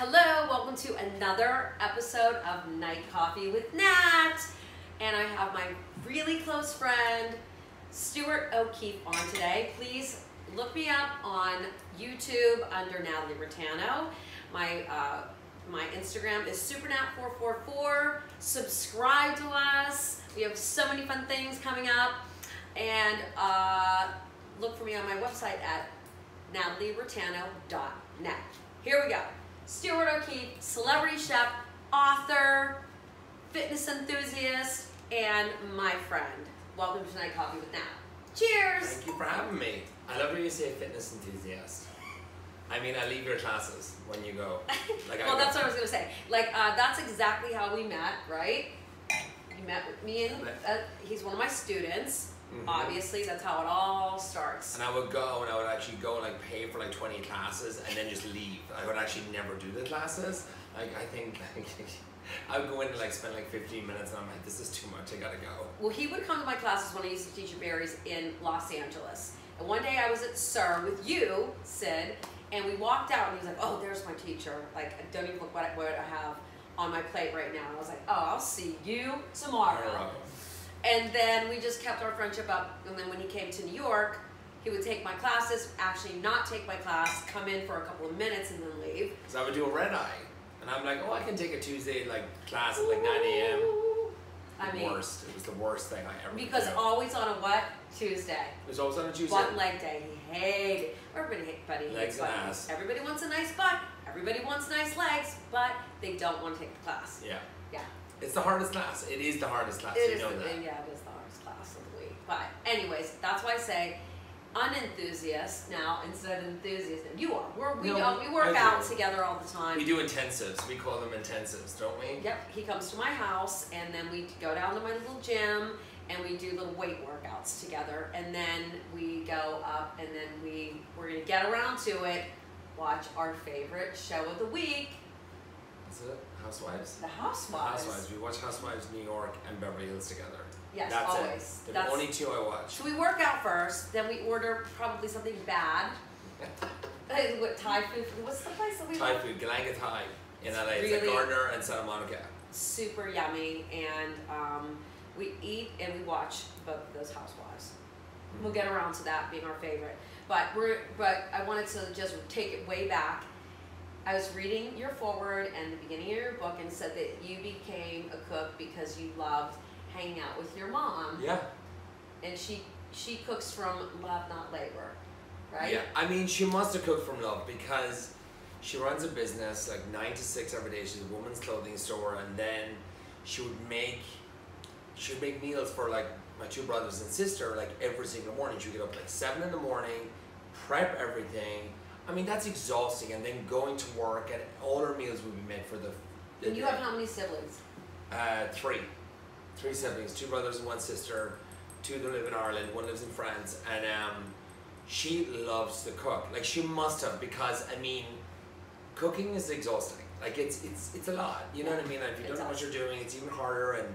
Hello, welcome to another episode of Night Coffee with Nat. And I have my really close friend, Stuart O'Keefe, on today. Please look me up on YouTube under Natalie Raitano. My uh, my Instagram is supernat444. Subscribe to us. We have so many fun things coming up. And uh, look for me on my website at natalieraitano.net. Here we go. Stuart O'Keefe, celebrity chef, author, fitness enthusiast, and my friend. Welcome to Night Coffee with Nat. Cheers! Thank you for having me. I love when you say fitness enthusiast. I mean, I leave your classes when you go. Like well, that's what I was gonna say. Like, uh, that's exactly how we met, right? You met with me, and uh, he's one of my students. Mm-hmm. Obviously, that's how it all starts. And I would go and I would actually go and like pay for like 20 classes and then just leave. I would actually never do the classes. Like, I think I would go in and like spend like 15 minutes and I'm like, this is too much, I gotta go. Well, he would come to my classes when I used to teach at Barry's in Los Angeles. And one day I was at Sir with you, Sid, and we walked out and he was like, oh, there's my teacher. Like, I don't even look what I, what I have on my plate right now. And I was like, oh, I'll see you tomorrow. And then we just kept our friendship up. And then when he came to New York, he would take my classes, actually not take my class, come in for a couple of minutes and then leave. So I would do a red eye. And I'm like, oh, I can take a Tuesday like class at like 9 a.m. I mean, worst. It was the worst thing I ever. Because did. always on a what Tuesday. It was always on a Tuesday. Butt leg day. He hated. Everybody hates legs and ass. Everybody wants a nice butt. Everybody wants nice legs, but they don't want to take the class. Yeah. Yeah. It's the hardest class. It is the hardest class. It you know the, that. Yeah, it is the hardest class of the week. But anyways, that's why I say unenthusiast now instead of enthusiast. You are. We're, we, no, uh, we work out together all the time. We do intensives. We call them intensives, don't we? Yep. He comes to my house and then we go down to my little gym and we do little weight workouts together and then we go up and then we we're gonna get around to it watch our favorite show of the week. Is it. Housewives. The housewives. The housewives. We watch housewives new york and beverly hills together. Yes that's always. It. the only two i watch. So we work out first then we order probably something bad. What thai food? What's the place that we thai food galanga thai. In la it's really gardner and santa monica. Super yummy and um, we eat and we watch both of those housewives. We'll get around to that being our favorite. But we're but I wanted to just take it way back. I was reading your forward and the beginning of your book and said that you became a cook because you loved hanging out with your mom. Yeah. And she she cooks from love, not labor, right? Yeah. I mean, she must have cooked from love because she runs a business like nine to six every day. She's a woman's clothing store, and then she would make she would make meals for like my two brothers and sister like every single morning. She would get up like seven in the morning, prep everything. I mean that's exhausting, and then going to work and all her meals would be made for the. the and you day. have how many siblings? Uh, three, three siblings, two brothers and one sister. Two that live in Ireland, one lives in France, and um, she loves to cook. Like she must have because I mean, cooking is exhausting. Like it's it's it's a lot. You know what I mean? Like if you don't know what you're doing, it's even harder and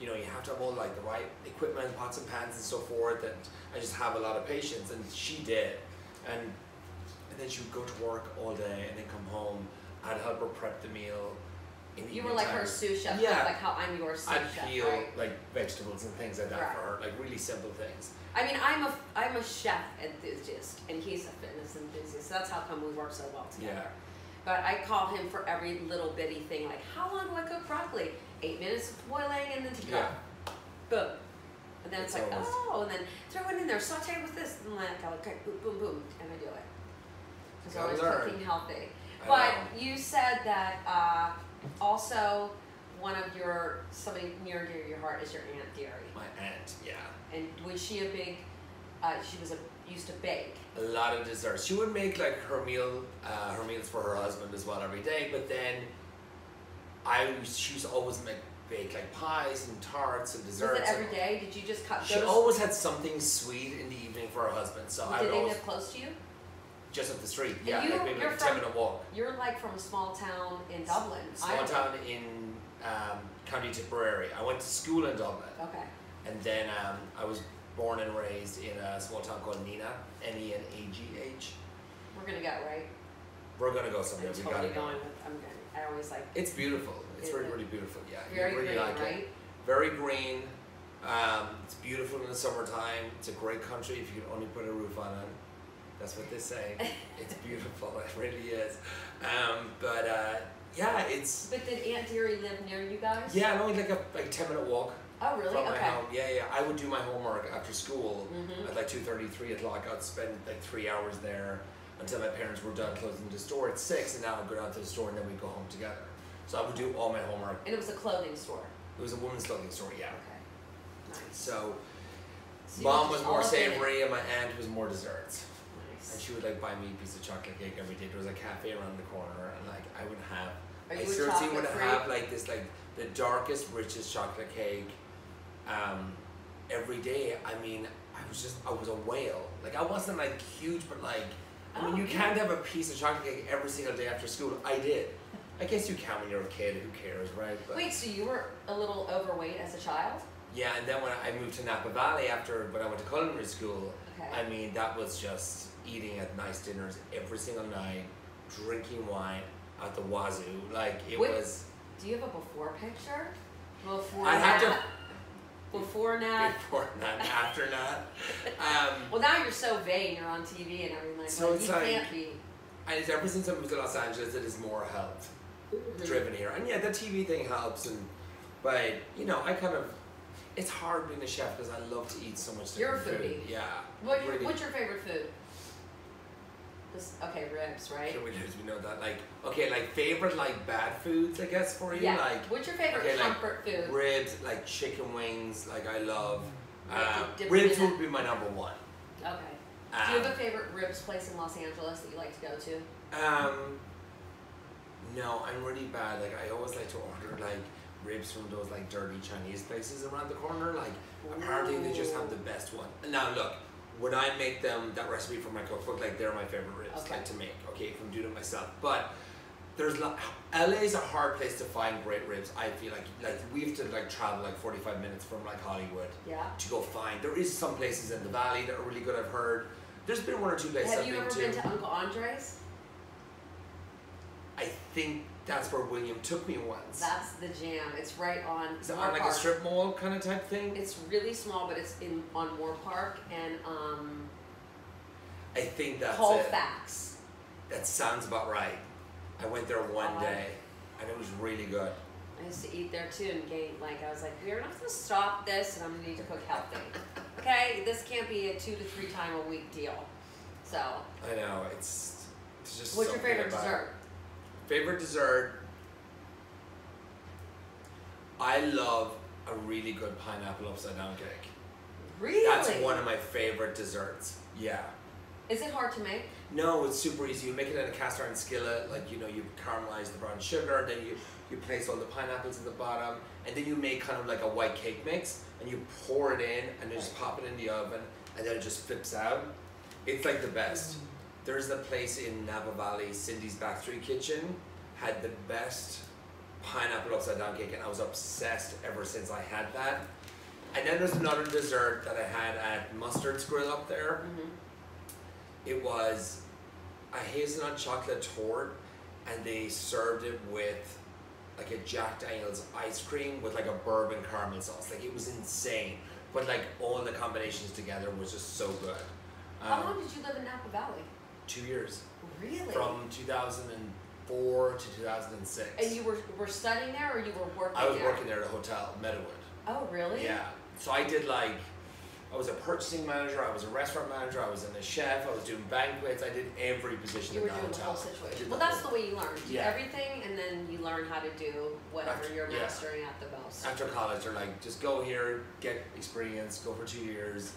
you know, you have to have all like the right equipment, pots and pans and so forth, and I just have a lot of patience, and she did, and and then she would go to work all day and then come home. I'd help her prep the meal. you were like time. her sous chef, yeah. like how I'm your sous chef. I'd chef. peel right? like vegetables and things like that right. for her, like really simple things. I mean, I'm a I'm a chef enthusiast, and he's a fitness enthusiast. So that's how come we work so well together. Yeah. But I call him for every little bitty thing, like how long do I cook broccoli? eight minutes of boiling and then to. Yeah. Boom. And then it's, it's like, almost. oh, and then throw it in there, saute with this, and like, okay, boom, boom, boom, and I do it. Because always learn. cooking healthy. I but know. you said that uh, also one of your somebody near and dear to your heart is your aunt Deary. My aunt, yeah. And was she a big? Uh, she was a used to bake. A lot of desserts. She would make like her meal, uh, her meals for her husband as well every day. But then I she always make bake like pies and tarts and desserts. Was it every day? Did you just cut? She always had something sweet in the evening for her husband. So I did they live close to you? Just up the street. And yeah, you, like maybe like a ten minute walk. You're like from a small town in Dublin. Small town in um, County Tipperary. I went to school in Dublin. Okay. And then um, I was born and raised in a small town called Nenagh. N E N A G H. We're gonna go right. We're gonna go someday. I'm we totally gotta go. going with, I'm going, I always like, It's beautiful. It's really, really beautiful. Yeah, you very really green, like it. right? Very green. Um, it's beautiful in the summertime. It's a great country if you can only put a roof on it. That's what they say. it's beautiful. It really is. Um, but uh, yeah, it's But did Aunt Deary live near you guys? yeah, only like a like ten minute walk Oh, really? from my Okay. home. Yeah, yeah. I would do my homework after school Mhm. at like two thirty, three o'clock. I'd spend like three hours there until my parents were done closing the store at six, and now I'd go down to the store and then we'd go home together. So I would do all my homework. And it was a clothing store. It was a woman's clothing store, yeah. Okay. Nice. So So mom was more all up in it. savory and my aunt was more desserts. Nice. And she would like buy me a piece of chocolate cake every day. There was a cafe around the corner and like I would have Are I seriously would have like this like the darkest, richest chocolate cake um, every day. I mean, I was just I was a whale. Like I wasn't like huge, but like I mean, Oh, you can't have a piece of chocolate cake every single day after school. I did. I guess you can when you're a kid. Who cares, right? But Wait, so you were a little overweight as a child? yeah, and then when I moved to Napa Valley after when I went to culinary school, Okay. I mean that was just eating at nice dinners every single night, drinking wine at the wazoo. Like it Wait. was. Do you have a before picture? Before I had to-? Before that? before not after not. Um, Well, now you're so vain. You're on TV and everything like So that. it's you like- can't be. and it's ever since I moved to Los Angeles, it is more health driven here. And yeah, the TV thing helps, and but you know, I kind of. It's hard being a chef because I love to eat so much You're a different food. foodie. Yeah. What, really. What's your favorite food? This, okay, ribs, right? Can we lose? We know that. Like, okay, like favorite like bad foods, I guess for you. yeah. Like What's your favorite okay, like comfort food? ribs, like chicken wings, like I love. Like Um, ribs would be my number one. Okay. Um, Do you have a favorite ribs place in Los Angeles that you like to go to? Um, no, I'm really bad. Like I always like to order like ribs from those like dirty Chinese places around the corner. Like apparently they just have the best one. Now look, when I make them that recipe from my cookbook, like they're my favorite ribs Okay. like to make. Okay, if I'm doing it myself, but. There's LA is a hard place to find great ribs. I feel like like we have to like travel like 45 minutes from like Hollywood Yeah. to go find. There is some places in the valley that are really good. I've heard. There's been one or two places Have I've you been ever to. been to Uncle Andre's? I think that's where William took me once. That's the jam. It's right on. Is it on like Park. a strip mall kind of type thing? It's really small, but it's in on Moorpark and um, I think that's it. Colfax. That sounds about right. I went there one Oh. day, and it was really good. I used to eat there too and gain like I was like, we're not gonna stop this, and I'm gonna need to cook healthy. okay, this can't be a two to three time a week deal. So, I know it's it's just. what's your favorite dessert? it. Favorite dessert. I love a really good pineapple upside down cake. Really? That's one of my favorite desserts. Yeah. Is it hard to make? No, it's super easy. You make it in a cast iron skillet, like you know, you caramelize the brown sugar, then you you place all the pineapples at the bottom, and then you make kind of like a white cake mix, and you pour it in, and then just pop it in the oven, and then it just flips out. It's like the best. Mm. There's a place in Napa Valley, Cindy's Back Street Kitchen, had the best pineapple upside down cake, and I was obsessed ever since I had that. And then there's another dessert that I had at Mustard's Grill up there. Mm-hmm. It was a hazelnut chocolate torte, and they served it with like a Jack Daniels ice cream with like a bourbon caramel sauce. Like it was insane, but like all the combinations together was just so good. How Um, long did you live in Napa Valley? Two years Really? from 2004 to 2006. and you were were studying there, or you were working I was there? working there at a hotel, Meadowood. Oh, really? Yeah. So I did like, I was a purchasing manager, I was a restaurant manager, I was in a chef, I was doing banquets, I did every position You in were the doing the whole situation. Well, the that's the way you learn. Do Yeah. everything, and then you learn how to do whatever After- you're yeah. mastering at the most. After college, they're like, just go here, get experience, go for two years,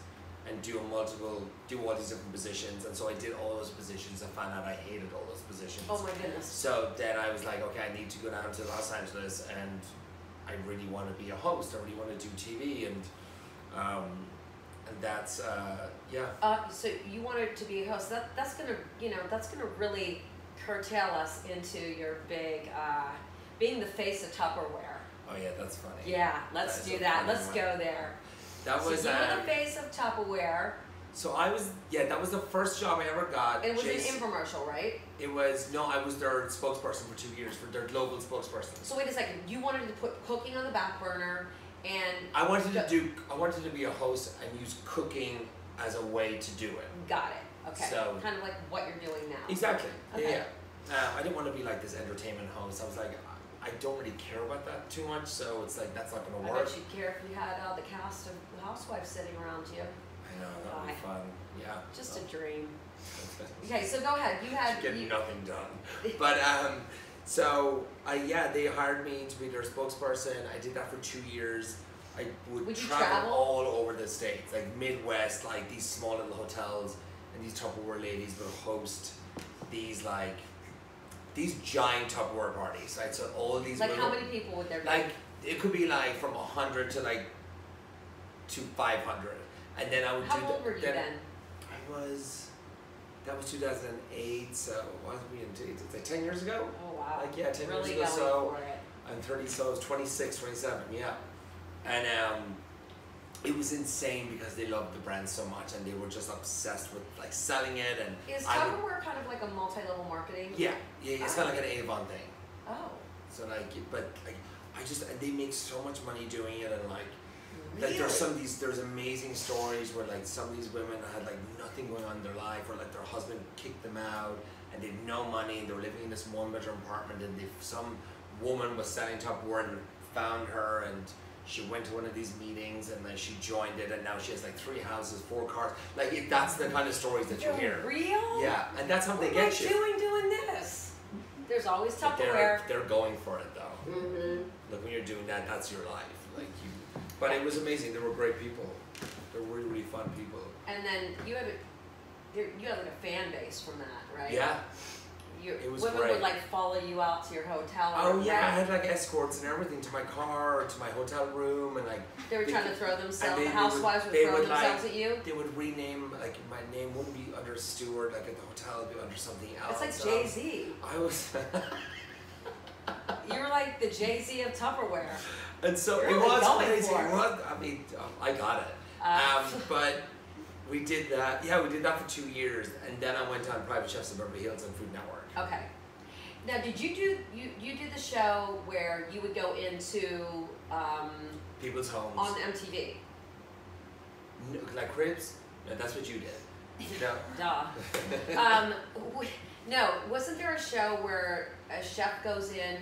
and do a multiple, do all these different positions. And so I did all those positions. I found out I hated all those positions. Oh my goodness. So then I was like, okay, I need to go down to Los Angeles, and I really want to be a host. I really want to do TV, and um, and that's uh, yeah. Uh, so you wanted to be a host. That that's gonna you know that's gonna really curtail us into your big uh, being the face of Tupperware. Oh yeah, that's funny. Yeah, let's That do that. Let's one. go there. That so was you were um, the face of Tupperware. So I was yeah, that was the first job I ever got. It was Jason, an infomercial, right? It was no, I was their spokesperson for two years, for their global spokesperson. So wait a second, you wanted to put cooking on the back burner, and I wanted to do, I wanted to be a host and use cooking as a way to do it. Got it. Okay. So kind of like what you're doing now. Exactly. Okay. Yeah. Uh, I didn't want to be like this entertainment host. I was like, I don't really care about that too much, so it's like that's not going to work. I bet you'd care if you had uh, the cast of the Housewives sitting around you. I know that would be fun. Yeah. Just a dream. okay, so go ahead. You had get you... nothing done, but um, so I yeah they hired me to be their spokesperson. I did that for two years. I would, would travel, travel, all over the states, like Midwest, like these small little hotels, and these Tupperware ladies would host these like these giant Tupperware parties, right? So all these like how many people would there be? Like it could be like from hundred to like to five hundred, and then I would how do. How old were you then, then? I was. That was 2008, so was we in? It's like 10 years ago. Oh wow! Like yeah, 10 really years ago. So I'm 30, so I was 26, 27. Yeah, and um, it was insane because they loved the brand so much and they were just obsessed with like selling it and is Tupperware kind of like a multi-level marketing? Yeah, yeah, it's oh. kind of like an Avon thing. Oh. So like, but like, I just they make so much money doing it and like. Like there's some of these there's amazing stories where like some of these women had like nothing going on in their life or like their husband kicked them out and they had no money and they were living in this one bedroom apartment and they some woman was selling Tupperware and found her and she went to one of these meetings and then she joined it and now she has like three houses, four cars. Like it, that's the kind of stories that you hear. Real? Yeah, and that's how what they get you. doing doing this? There's always Tupperware. They're, they're going for it though. Mm-hmm. Look, when you're doing that, that's your life. You, but it was amazing. There were great people. They were really, really fun people. And then you have a, you have like a fan base from that, right? Yeah your it was women great. would like follow you out to your hotel. Oh yeah, I had like escorts and everything to my car or to my hotel room and like. They were they trying to throw themselves. The housewives would, would throw would themselves like, at you. They would rename like my name wouldn't be under Stuart like at the hotel, it'd be under something else. It's like Jay Z. I was. you were like the Jay Z of Tupperware. And so it was crazy. It I mean, um, I got it. Uh, um, but we did that. Yeah, we did that for two years, and then I went on Private Chefs in Beverly Hills on Food Network. Okay. Now, did you do you you did the show where you would go into um, people's homes on MTV? No, like cribs? No, that's what you did. No. Duh. um, no, wasn't there a show where a chef goes in?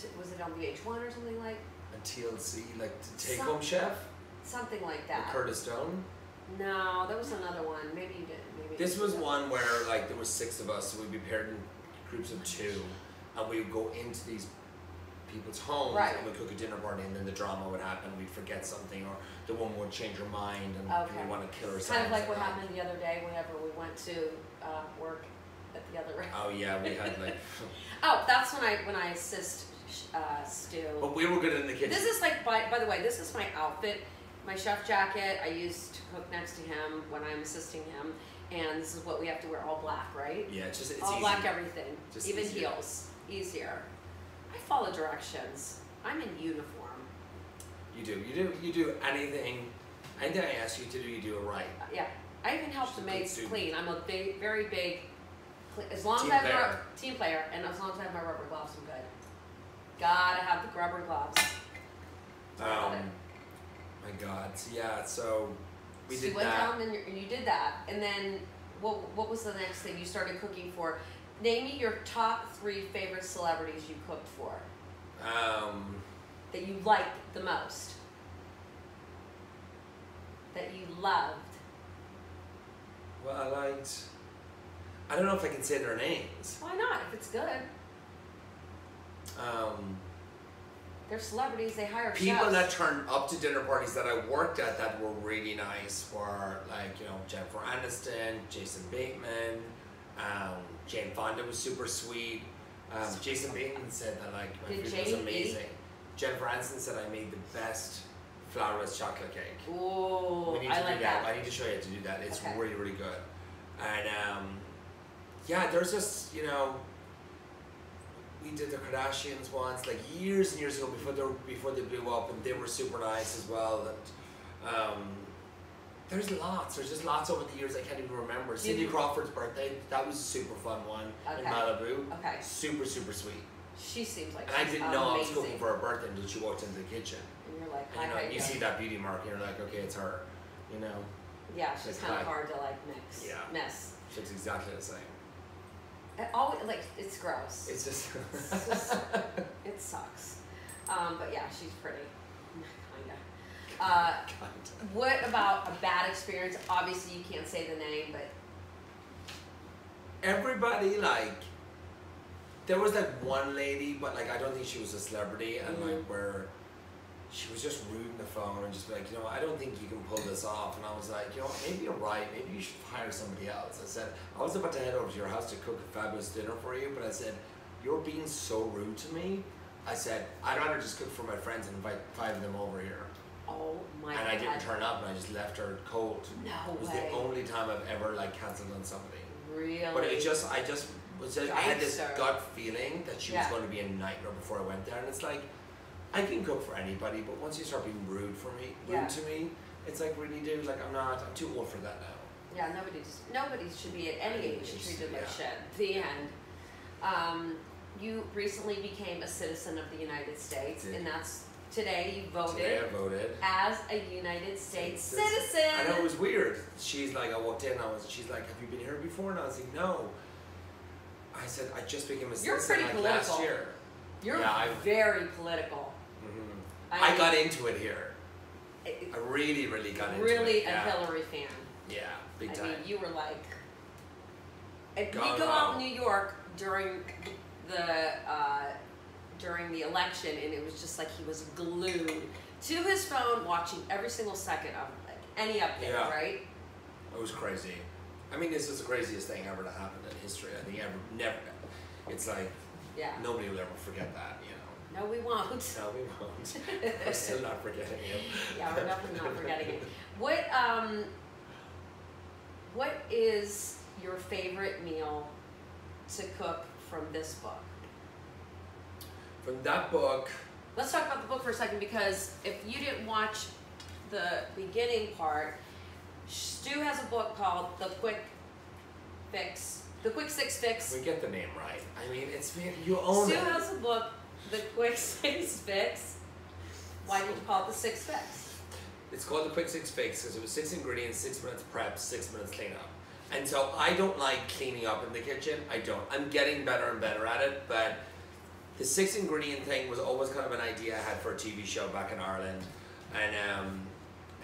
To, was it on VH1 or something like? TLC, like Take Some, Home Chef. Something like that. With Curtis Stone. No, there was another one. Maybe you did. Maybe this was one where like there were six of us, so we'd be paired in groups of two, and we would go into these people's homes right. and we'd cook a dinner party, and then the drama would happen. We'd forget something, or the woman would change her mind and, okay. and want to kill herself. Kind of like what happened the other day whenever we went to uh, work at the other. restaurant. Oh yeah, we had like. oh, that's when I when I assist uh, Stu. But we were good in the kitchen. This is like by by the way, this is my outfit, my chef jacket. I used to cook next to him when I'm assisting him and this is what we have to wear all black, right? Yeah, it's just it's all easy. black everything, just even easier. heels, easier. I follow directions. I'm in uniform. You do, you do, you do anything. Anything I ask you to do, you do it right. Uh, yeah, I even help the maids clean. I'm a big, very big. As long team as I have player. team player, and as long as I have my rubber gloves, I'm good. Gotta have the rubber gloves. Um, my God, so yeah. So we so did you went that. down and you, you did that, and then what? What was the next thing you started cooking for? Name me your top three favorite celebrities you cooked for. Um, that you liked the most. That you loved. Well, I liked. I don't know if I can say their names. Why not? If it's good. Um, they're celebrities. They hire people chefs. that turned up to dinner parties that I worked at that were really nice were like you know Jennifer Aniston, Jason Bateman, um, Jane Fonda was super sweet. Um, Jason Bateman said that like my Did food was amazing. Eat? Jennifer Aniston said I made the best flourless chocolate cake. Ooh, we need to I do like that. that. I need to show you how to do that. It's okay. really really good. And um, yeah, there's just you know we did the Kardashians once, like years and years ago before they were, before they blew up, and they were super nice as well. And um, There's lots. There's just lots over the years I can't even remember. Cindy Crawford's birthday, that was a super fun one in Malibu. Okay. Super, super sweet. She seems like And I didn't know I was cooking for her birthday until she walked into the kitchen. And you're like, And you know, and you see that beauty mark and you're like, okay, it's her. You know, Yeah, she's It's kind of hard to like mix. Yeah. Mess. she looks exactly the same. It always like it's gross. It's just. It's just- it sucks. Um, but yeah, she's pretty. Kinda. Uh, Kinda. what about a bad experience? Obviously, you can't say the name, but Everybody, like, there was like one lady, but like, I don't think she was a celebrity, and like, Mhm. She was just rude on the phone and just like, you know, I don't think you can pull this off. And I was like, you know, maybe you're right. Maybe you should hire somebody else. I said, I was about to head over to your house to cook a fabulous dinner for you, but I said, you're being so rude to me. I said, I'd rather just cook for my friends and invite five of them over here. oh my and god. I didn't turn up and I just left her cold. No It was way. the only time I've ever like cancelled on somebody. Really? But it just, I just was, just, I had this gut feeling that she Yeah. was going to be a nightmare before I went there, and it's like, I can cook for anybody, but once you start being rude for me, rude Yeah. to me, it's like, really, dude, like I'm not, I'm too old for that now. Yeah, nobody just nobody should be at any age treated like yeah. shit. The end. Um, you recently became a citizen of the United States, Did. and that's today you voted Today I voted. as a United States Citizen. I know it was weird. She's like, I walked in, I was, she's like, have you been here before? And I was like, no. I said, I just became a You're citizen pretty like last year. You're Yeah, I- very political. I, I, got into it here. it- I really, really got into really it. Really a yeah. Hillary fan. Yeah, big time. I mean, you were like, if we Gone go out in New York during the uh, during the election, and it was just like he was glued to his phone, watching every single second of like any update, Yeah. right? It was crazy. I mean, this is the craziest thing ever to happen in history. I think ever, never. It's like Yeah. nobody will ever forget that, you know. No, we won't. No, we won't. We're still not forgetting it. yeah, we're definitely not forgetting it. What um, what is your favorite meal to cook from this book? From that book, Let's talk about the book for a second because if you didn't watch the beginning part, Stu has a book called The Quick Fix. The Quick Six Fix. we get the name right. I mean, it's you own Stu it. has a book, The Quick Six Fix. Why did you call it the Six Fix? It's called the Quick Six Fix because it was six ingredients, six minutes prep, six minutes cleanup. And so I don't like cleaning up in the kitchen. I don't. I'm getting better and better at it, but the six ingredient thing was always kind of an idea I had for a TV show back in Ireland, and um,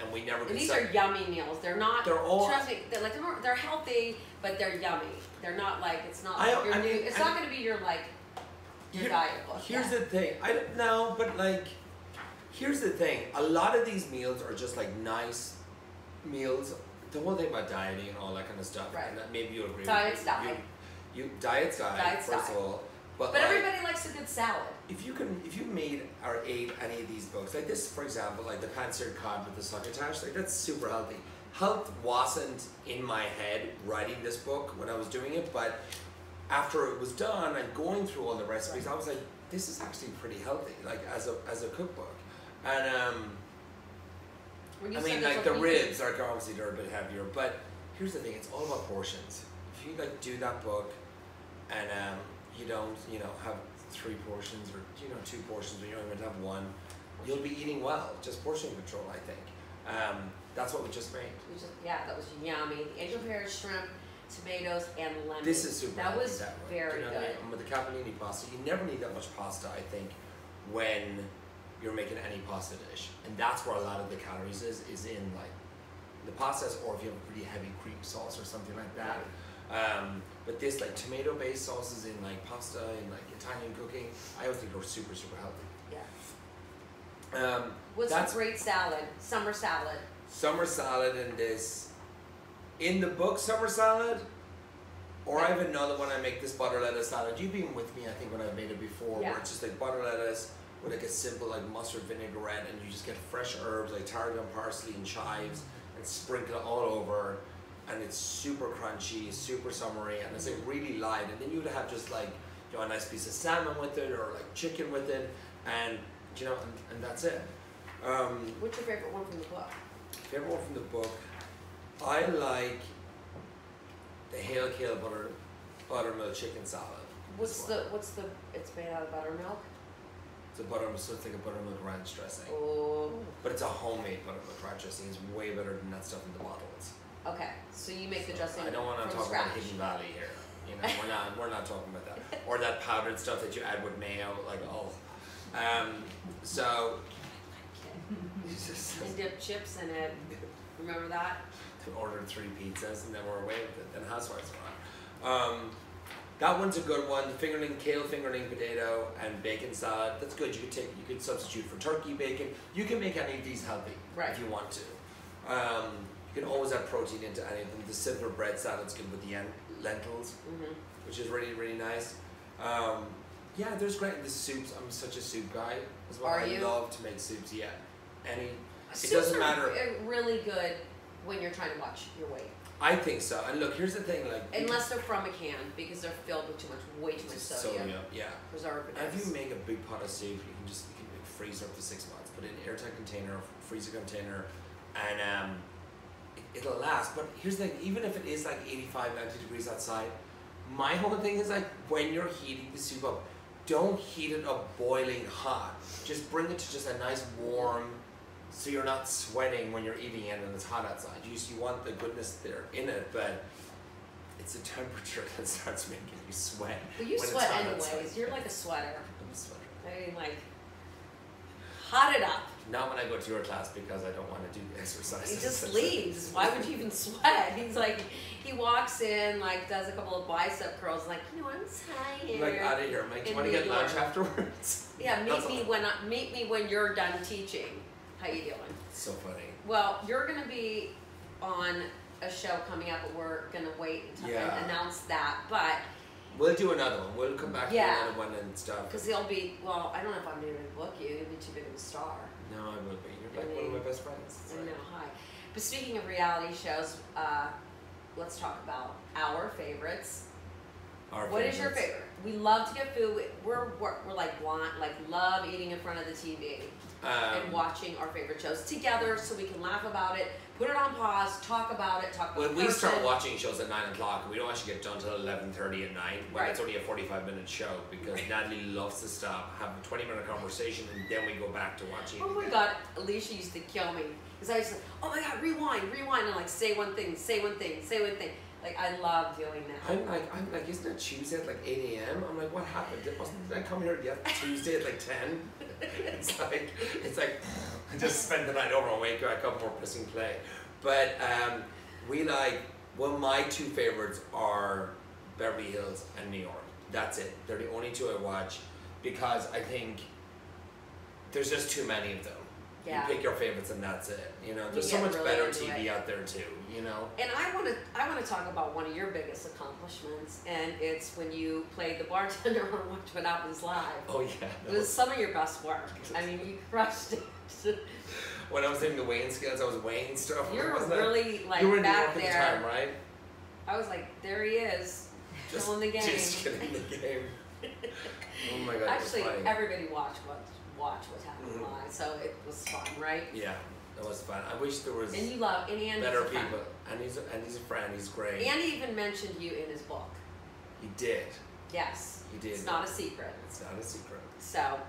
and we never. And these are yummy meals. They're not. They're all- Trust me. They're like they're, they're healthy, but they're yummy. They're not like it's not I- like your I new. It's I- not going to be your like your Here- diet book. Here's yeah. the thing. I don't know, but like, here's the thing. A lot of these meals are just like nice meals. The whole thing about dieting and all that kind of stuff. Right. And that maybe you agree. Diets with die. You, you diets die. Diets first die. of all, but, But like, everybody likes a good salad. if you can, if you made or ate any of these books, like this, for example, like the pan-seared cod with the succotash, like that's super healthy. Health wasn't in my head writing this book when I was doing it, but after it was done and going through all the recipes, I was like, this is actually pretty healthy, like as a as a cookbook. And um, I mean, like the ribs are obviously they're a bit heavier, but here's the thing: it's all about portions. If you like do that book, and um, you don't, you know, have three portions or you know two portions, or you don't even have one, you'll be eating well. Just portion control, I think. Um, that's what we just made. We just, yeah, that was yummy. The angel hair shrimp, tomatoes, and lemon. This is super. That was that very you know I good. mean? With the capellini pasta, you never need that much pasta. I think when you're making any pasta dish, and that's where a lot of the calories is is in like the pastas, or if you have a pretty heavy cream sauce or something like that. Um, but this like tomato based sauces in like pasta and like Italian cooking, I always think are super super healthy. Yeah. Um, What's That's- a great salad? Summer salad. summer salad and this in the book summer salad or I have another one I make this butter lettuce salad. You've been with me I think when I've made it before Yeah. where it's just like butter lettuce with like a simple like mustard vinaigrette and you just get fresh herbs like tarragon, parsley and chives and sprinkle it all over and it's super crunchy, super summery and it's like really light and then you would have just like you know a nice piece of salmon with it or like chicken with it and you know and, and that's it. Um, What's your favorite one from the book? Favorite one from the book. I like the Hale Kale butter buttermilk chicken salad. What's the what's the? It's made out of buttermilk. It's a butter, so it's like a buttermilk ranch dressing. Oh. But it's a homemade buttermilk ranch dressing. It's way better than that stuff in the bottles. Okay, so you make the dressing I don't want to talk scratch. about Hidden Valley here. You know, we're not we're not talking about that. Or that powdered stuff that you add with mayo, like oh. Um, so it's just And dip chips in it. Remember that? Ordered three pizzas and then we're away with it. Then housewives are on. Um, that one's a good one. The fingerling, kale fingerling potato and bacon salad. That's good. You could take you could substitute for turkey bacon. You can make any of these healthy Right. if you want to. Um, you can always add protein into any of them. The simpler bread salad's good with the lentils, Mm-hmm. which is really really nice. Um, yeah, there's great the soups. I'm such a soup guy as well. Are I you? love to make soups. Yeah, any. Soups doesn't are matter. really good when you're trying to watch your weight, I think so. And look, here's the thing. Like unless they're from a can because they're filled with too much, way too much sodium, yeah. And preservatives. if you make a big pot of soup, you can just you can make freezer up to six months. Put it in an airtight container, freezer container, and um, it, it'll last. But here's the thing: even if it is like 85, 90 degrees outside, my whole thing is like when you're heating the soup up, don't heat it up boiling hot. Just bring it to just a nice warm, so you're not sweating when you're eating it and it's hot outside. You you want the goodness there in it, but. It's the temperature that starts making you sweat. Well, you sweat anyways. outside. You're like a sweater. I'm a sweater. I mean, like, hot it up. Not when I go to your class because I don't want to do the exercises. He just leaves. Why would you even sweat? He's like, he walks in, like, does a couple of bicep curls, like, you know, I'm tired. Like out of here, Mike. Do you want to get lunch afterwards? yeah, That's meet me all. when I, meet me when you're done teaching. How you doing? So funny. Well, you're gonna be on a show coming up, but we're gonna wait until Yeah. and announce that. But We'll do another one. We'll come back Yeah. to another one and stuff. because he'll be, well, I don't know if I'm gonna even book you. You'll be too big of a star. No, I will be. You're I like one of my best friends. I know. Hi. But speaking of reality shows, uh, let's talk about our favorites. Our What is your favorite? We love to get food. We're, we're, we're like blind, like love eating in front of the TV and Um, watching our favorite shows together, so we can laugh about it, put it on pause, talk about it, talk about when we start watching shows at nine o'clock, we don't actually get done until eleven thirty at night. When Right. it's only a forty-five minute show because Natalie loves to stop, have a twenty minute conversation, and then we go back to watching. Oh my god, Alicia used to kill me because I used to, oh my god, rewind, rewind, and like say one thing, say one thing, say one thing. Like I love doing that. I'm like, I'm like, isn't it Tuesday at like 8 a.m.? I'm like, what happened? Did, wasn't, did I come here yet Tuesday at like 10? It's like, it's like, I just spend the night over and wake up and we're pressing play. But um, we like, well, my two favorites are Beverly Hills and New York. That's it. They're the only two I watch because I think there's just too many of them. Yeah. You pick your favorites and that's it. You know, there's You so much really better TV it. out there too. You know. And I want to, I want to talk about one of your biggest accomplishments, and it's when you played the bartender on Watch What Happens Live. Oh yeah. It was some of your best work. I mean, you crushed it. When I was doing the weighing scales, I was weighing stuff. Wasn't I? really like you were in back there. the time, right? I was like, there he is, Just, still in the game. Just getting the game. oh my god. Actually, it was funny. everybody watched what watch what happened Mhm. live, so it was fun, right? yeah, it was fun. I wish there was And you love and Andy's better friend. people. And he's a, and he's a friend. He's great. Andy even mentioned you in his book. he did. Yes, He did. it's not a secret. It's not a secret. So,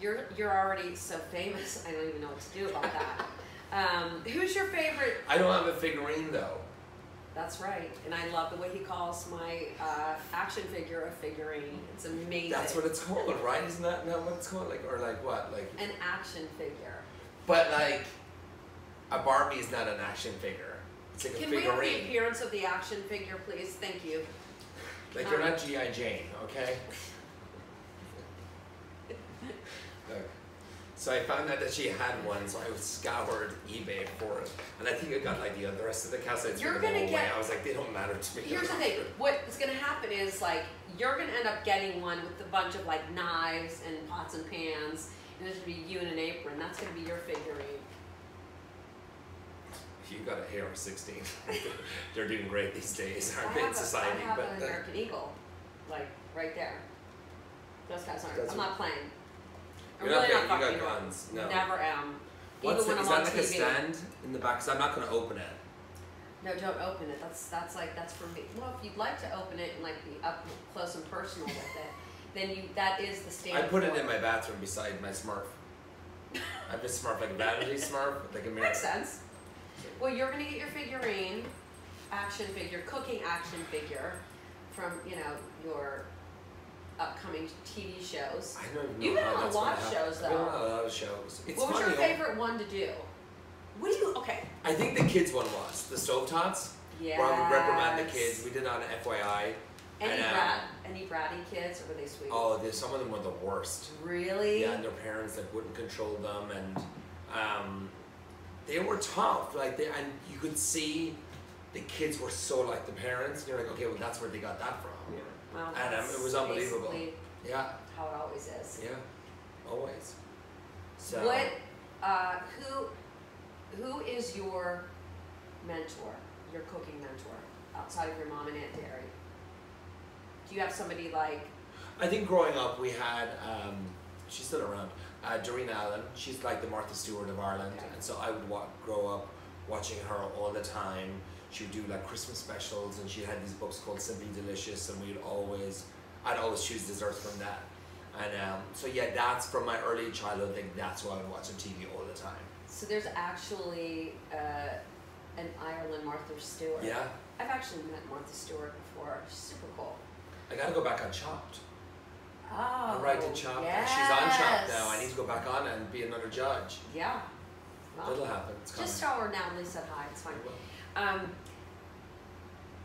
you're you're already so famous. I don't even know what to do about that. Um, who's your favorite? I don't have a figurine though. That's right, and I love the way he calls my uh, action figure a figurine. It's amazing. That's what it's called, right? Isn't that not what it's called? Like or like what? Like An action figure. but like a Barbie is not an action figure. It's like a figurine. Can we have the appearance of the action figure, please? Thank you. Like you're not G.I. Jane, okay? Look. So I found out that she had one, so I scoured eBay for it. And I think I got like the, the rest of the cassettes You're threw them gonna all get- away. I was like, they don't matter to me. Here's the thing. What's gonna happen is like you're gonna end up getting one with a bunch of like knives and pots and pans, and there's gonna be you in an apron. That's gonna be your figurine. good. You got a AR-16. They're doing great these days, I aren't they, in have, a, I society? have but an uh, American Eagle, like right there. Those guys aren't. I'm not playing. I'm You're really not you fucking guns, no. Never am. what's Even it? when Is I'm that on like TV. a stand in the back? Because I'm not going to open it. No, don't open it. That's that's like that's for me. Well, if you'd like to open it and like be up close and personal with it, then you that is the standard. I put it in my bathroom beside my Smurf. I have a Smurf, like a vanity Smurf, like a mirror. Makes sense. Well, you're gonna get your figurine, action figure, cooking action figure, from you know your upcoming TV shows. I don't know You've been on a lot of shows, I've been though. on a lot of shows. It's what was your favorite one to do? What do you? Okay. I think the kids one was the Stovetots. Yes. Where I would reprimand the kids. We did on FYI. Any and, um, any bratty kids, or were they sweet? Oh, there's some of them were the worst. Really? Yeah, and their parents like wouldn't control them, and um, they were tough. Like they, and you could see the kids were so like the parents. And you're like, okay, well that's where they got that from. Well, And, um, it was unbelievable. Yeah, How it always is. yeah, always. So What? Uh, who? Who is your mentor? Your cooking mentor outside of your mom and aunt Dairy? Do you have somebody like? I think growing up we had um, she's still around. Uh, Darina Allen, she's like the Martha Stewart of Ireland, Okay. and so I would wa- grow up watching her all the time. She would do like Christmas specials, and she had these books called Simply Delicious, and we'd always, I'd always choose desserts from that. And um, so yeah, that's from my early childhood. I think that's why I would watch on TV all the time. So there's actually uh, an Ireland Martha Stewart. Yeah, I've actually met Martha Stewart before. She's super cool. I gotta go back on Chopped. Oh. Right to Chopped. Yes. She's on Chopped now. I need to go back on and be another judge. Yeah. Well, It'll happen. It's coming. just tell her Natalie said hi. It's fine. Um,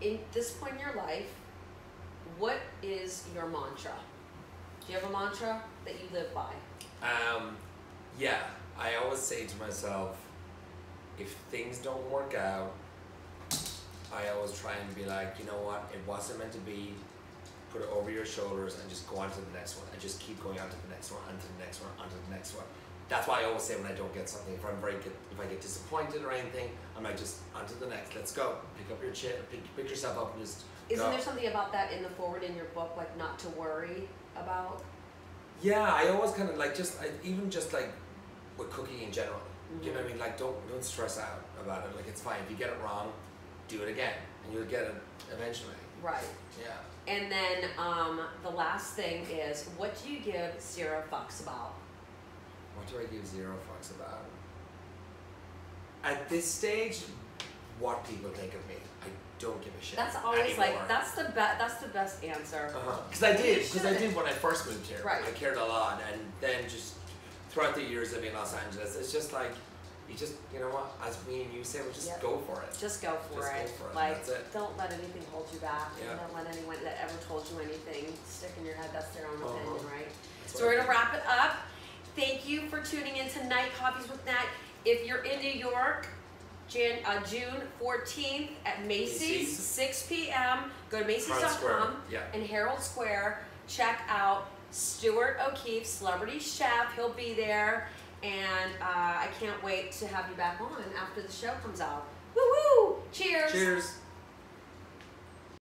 in this point in your life, what is your mantra? Do you have a mantra that you live by? Um, yeah, I always say to myself, if things don't work out, I always try and be like, you know what, it wasn't meant to be. Put it over your shoulders and just go on to the next one, and just keep going on to the next one, on to the next one, on to the next one. That's why I always say when I don't get something, if I'm very good, if I get disappointed or anything, I'm like, just on to the next. Let's go. Pick up your chair, pick, pick yourself up, and just Isn't go. there something about that in the forward in your book, like not to worry about? Yeah, I always kind of like just I, even just like with cooking in general. You know what I mean? Like don't don't stress out about it. Like it's fine if you get it wrong, do it again, and you'll get it eventually. Right. Yeah. And then um, the last thing is, what do you give zero fucks about? What do I give zero fucks about? At this stage, what people think of me, I don't give a shit. That's always anymore. like that's the best. That's the best answer. Because I did, because I did when I first moved here. Right. I cared a lot, and then just throughout the years living in Los Angeles, it's just like you just you know what, as me and you say, we just Yep. go for it. Just go for Just go it. for it, Like, it. don't let anything hold you back. Yeah. Don't let anyone that ever told you anything stick in your head. That's their own Uh-huh. opinion, right? That's So we're I gonna wrap it up. Thank you for tuning in tonight, Coffees with Nat. If you're in New York, Jan, uh, June 14th at Macy's, Macy's. 6 p.m. Go to Macy's.com yeah. in Herald Square. Check out Stuart O'Keefe, celebrity chef. He'll be there, and uh, I can't wait to have you back on after the show comes out. Woo woo! Cheers! Cheers.